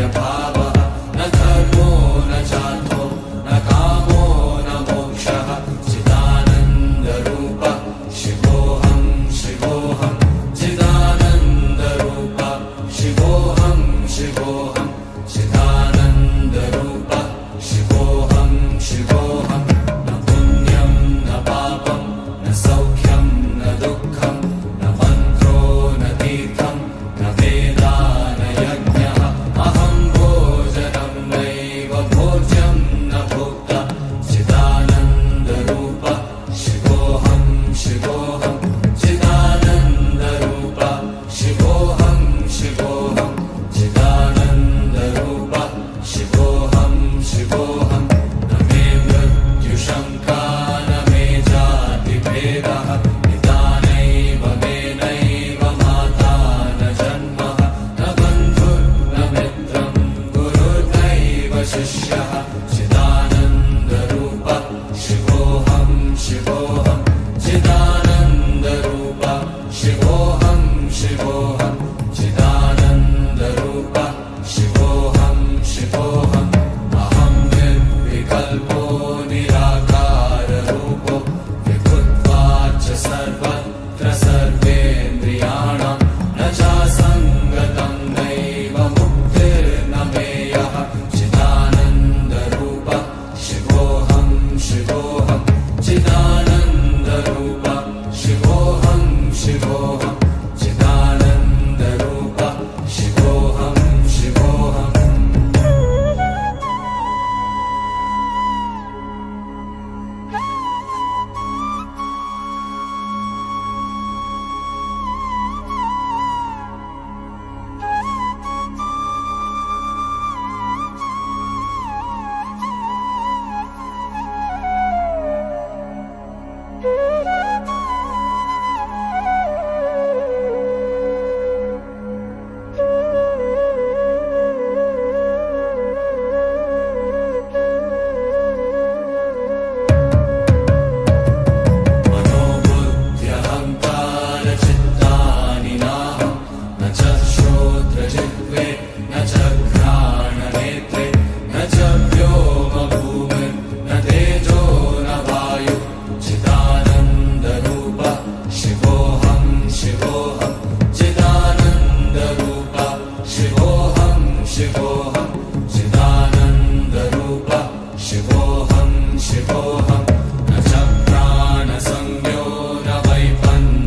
न धर्मो न चातो न कामो न मोक्षः। चिदानन्दरूप शिवोऽहम् शिवोऽहम् चिदानन्दरूप शिभो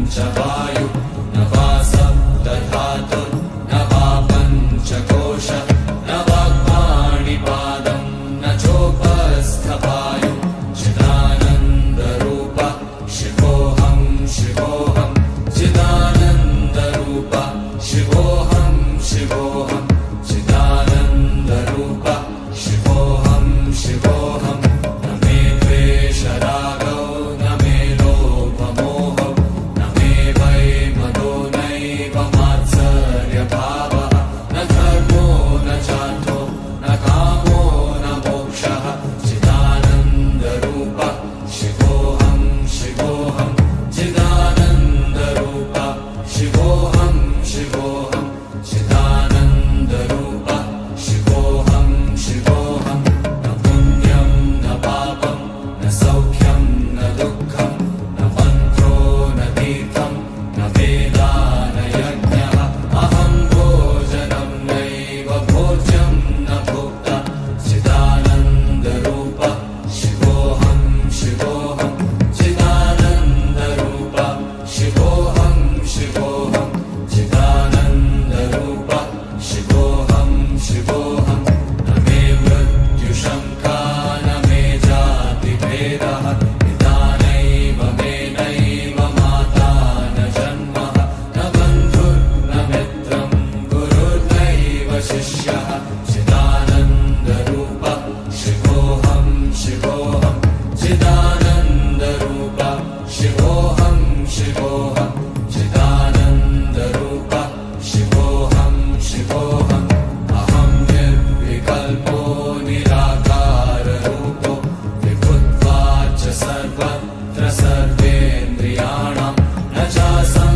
Panchabai. awesome.